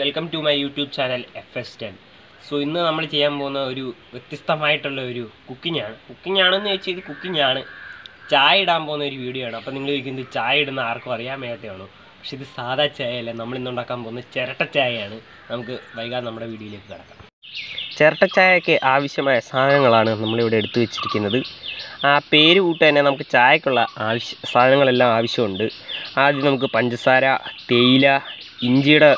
Welcome to my YouTube channel F S ten. So ഇന്ന് നമ്മൾ ചെയ്യാൻ പോകുന്ന ഒരു വ്യത്യസ്തമായിട്ടുള്ള ഒരു കുക്കിംഗ് ആണ് കുക്കിംഗ് ആണെന്ന് വെച്ചാൽ ഇത് കുക്കിംഗ് ആണ് ചായ ഇടാൻ പോകുന്ന ഒരു വീഡിയോ ആണ്. അപ്പോൾ നിങ്ങൾ ചോദിക്കുന്നത് ചായ ഇടുന്ന ആർക്കും അറിയാൻ മേത്തയാണോ പക്ഷെ ഇത് സാധാ ചായയല്ല. നമ്മൾ ഇന്ന് ഉണ്ടാക്കാൻ പോകുന്ന ചിരട്ട ചായയാണ്. നമുക്ക് വൈകാതെ നമ്മുടെ വീഡിയോയിലേക്ക് കിടക്കാം. ചിരട്ട ചായയ്ക്ക് ആവശ്യമായ സാധനങ്ങളാണ് നമ്മളിവിടെ എടുത്തു വെച്ചിരിക്കുന്നത്. ആ പേര് കൂട്ട് തന്നെ നമുക്ക് ചായക്കുള്ള ആവശ്യ സാധനങ്ങളെല്ലാം ആവശ്യമുണ്ട്. ആദ്യം നമുക്ക് പഞ്ചസാര തേയില ഇഞ്ചിയുടെ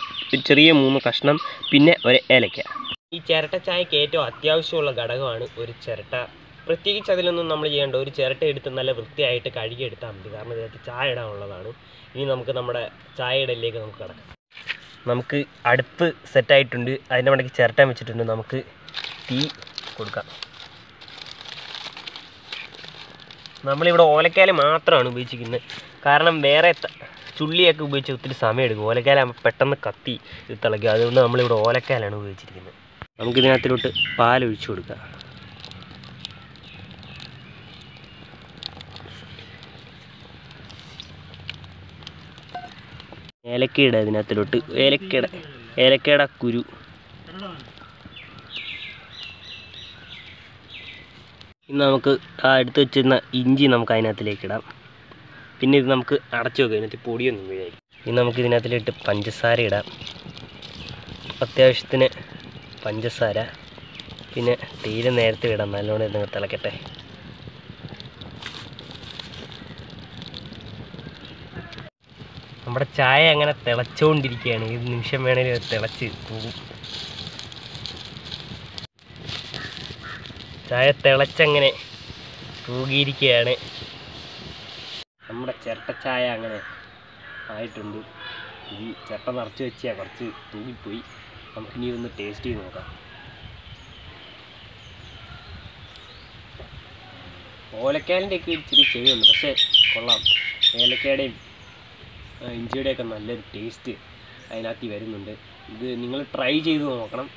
ചെറിയ മൂന്ന് കഷ്ണം പിന്നെ ഒരു ഏലയ്ക്ക ഈ ചിരട്ട ചായക്ക് ഏറ്റവും അത്യാവശ്യമുള്ള ഘടകമാണ് ഒരു ചിരട്ട. പ്രത്യേകിച്ച് അതിലൊന്നും നമ്മൾ ചെയ്യേണ്ട ഒരു ചിരട്ട എടുത്ത് നല്ല വൃത്തിയായിട്ട് കഴുകിയെടുത്താൽ മതി. കാരണം ഇതിനകത്ത് ചായ ഇടാനുള്ളതാണ്. ഇനി നമുക്ക് നമ്മുടെ ചായ ഇടലിലേക്ക് നമുക്ക് കിടക്കാം. നമുക്ക് അടുപ്പ് സെറ്റായിട്ടുണ്ട് അതിന്റെ മണ്ടയ്ക്ക് ചിരട്ട വെച്ചിട്ടുണ്ട്. നമുക്ക് തീ കൊടുക്കാം. നമ്മളിവിടെ ഓലക്കാല മാത്രമാണ് ഉപയോഗിച്ചിരിക്കുന്നത്. കാരണം വേറെ ചുള്ളിയൊക്കെ ഉപയോഗിച്ച് ഒത്തിരി സമയം എടുക്കും ഓലക്കാലാകുമ്പോൾ പെട്ടെന്ന് കത്തി തിളയ്ക്കും അതുകൊണ്ട് നമ്മളിവിടെ ഓലക്കാലാണ് ഉപയോഗിച്ചിരിക്കുന്നത്. നമുക്ക് ഇതിനകത്തിലോട്ട് പാൽ ഒഴിച്ചു കൊടുക്കാം ഏലക്കയുടെ ഇതിനകത്തിലോട്ട് ഏലക്കയുടെ ഏലക്കയുടെ കുരു. ഇന്ന് നമുക്ക് ആ എടുത്ത് വെച്ചിരുന്ന ഇഞ്ചി നമുക്ക് അതിനകത്തിലേക്ക് ഇടാം. പിന്നെ ഇത് നമുക്ക് അടച്ചു വെക്കാം. ഇതിനകത്ത് പൊടിയൊന്നും വീഴായി ഇനി നമുക്ക് ഇതിനകത്തിലിട്ട് പഞ്ചസാര ഇടാം. അത്യാവശ്യത്തിന് പഞ്ചസാര. പിന്നെ തീരെ നേരത്തെ ഇടാം. നല്ലോണം ഇതങ്ങ് തിളക്കട്ടെ. നമ്മുടെ ചായ അങ്ങനെ തിളച്ചുകൊണ്ടിരിക്കുകയാണ് ഏത് നിമിഷം അത് തിളച്ച് പോകും. ചായ തിളച്ചങ്ങനെ തൂകിയിരിക്കുകയാണ് നമ്മുടെ ചിരട്ട ചായ അങ്ങനെ ആയിട്ടുണ്ട്. ഈ ചിരട്ട നിറച്ച് വെച്ചാൽ കുറച്ച് തൂങ്ങിപ്പോയി. നമുക്കിനി ഒന്ന് ടേസ്റ്റ് ചെയ്ത് നോക്കാം. ഓലക്കാലിന്റെ ഒക്കെ ഇച്ചിരി ചെവിയുണ്ട് പക്ഷേ കൊള്ളാം. ഏലക്കയുടെയും ഇഞ്ചിയുടെയൊക്കെ നല്ലൊരു ടേസ്റ്റ് അതിനകത്ത് വരുന്നുണ്ട്. ഇത് നിങ്ങൾ ട്രൈ ചെയ്ത് നോക്കണം.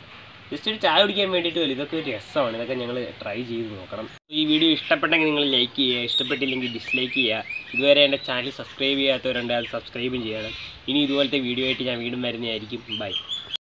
ജസ്റ്റ് ഒരു ചായ കുടിക്കാൻ വേണ്ടിയിട്ട് വരും. ഇതൊക്കെ ഒരു രസമാണ്. ഇതൊക്കെ ഞങ്ങൾ ട്രൈ ചെയ്ത് നോക്കണം. ഈ വീഡിയോ ഇഷ്ടപ്പെട്ടെങ്കിൽ നിങ്ങൾ ലൈക്ക് ചെയ്യുക. ഇഷ്ടപ്പെട്ടില്ലെങ്കിൽ ഡിസ്ലൈക്ക് ചെയ്യുക. ഇതുവരെ എന്റെ ചാനൽ സബ്സ്ക്രൈബ് ചെയ്യാത്തവരുണ്ട് അത് സബ്സ്ക്രൈബും ചെയ്യണം. ഇനി ഇതുപോലത്തെ വീഡിയോ ആയിട്ട് ഞാൻ വീണ്ടും വരുന്നതായിരിക്കും. ബൈ